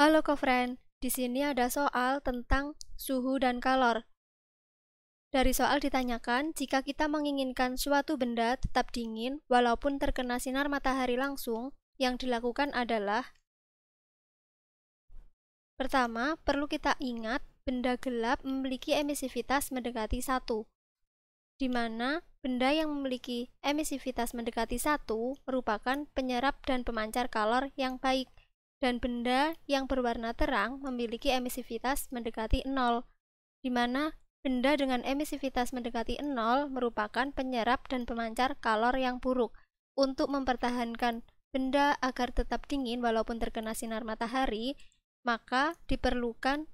Halo kofriend, di sini ada soal tentang suhu dan kalor. Dari soal ditanyakan, jika kita menginginkan suatu benda tetap dingin walaupun terkena sinar matahari langsung, yang dilakukan adalah Pertama, perlu kita ingat benda gelap memiliki emisivitas mendekati satu, di mana benda yang memiliki emisivitas mendekati satu merupakan penyerap dan pemancar kalor yang baik dan benda yang berwarna terang memiliki emisivitas mendekati nol, di mana benda dengan emisivitas mendekati nol merupakan penyerap dan pemancar kalor yang buruk. Untuk mempertahankan benda agar tetap dingin walaupun terkena sinar matahari, maka diperlukan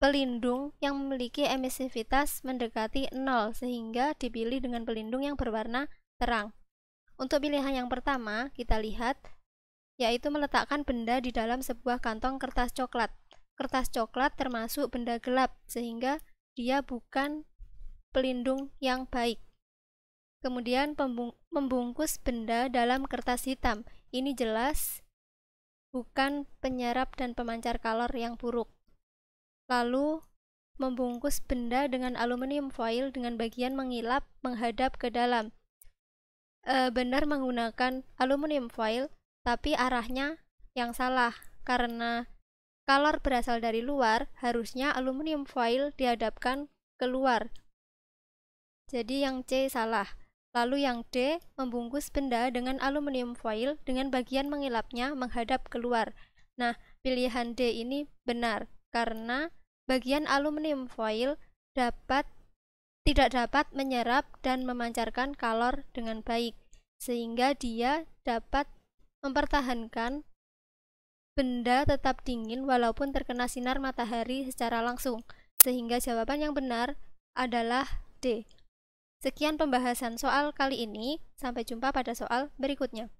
pelindung yang memiliki emisivitas mendekati nol sehingga dipilih dengan pelindung yang berwarna terang. Untuk pilihan yang pertama, kita lihat yaitu meletakkan benda di dalam sebuah kantong kertas coklat. Kertas coklat termasuk benda gelap, sehingga dia bukan pelindung yang baik. Kemudian membungkus benda dalam kertas hitam. Ini jelas bukan penyerap dan pemancar kalor yang buruk. Lalu membungkus benda dengan aluminium foil dengan bagian mengilap menghadap ke dalam. E, benar menggunakan aluminium foil tapi arahnya yang salah karena kalor berasal dari luar, harusnya aluminium foil dihadapkan keluar. Jadi yang C salah. Lalu yang D membungkus benda dengan aluminium foil dengan bagian mengilapnya menghadap keluar. Nah, pilihan D ini benar karena bagian aluminium foil dapat tidak dapat menyerap dan memancarkan kalor dengan baik sehingga dia dapat mempertahankan benda tetap dingin walaupun terkena sinar matahari secara langsung, sehingga jawaban yang benar adalah D. Sekian pembahasan soal kali ini, sampai jumpa pada soal berikutnya.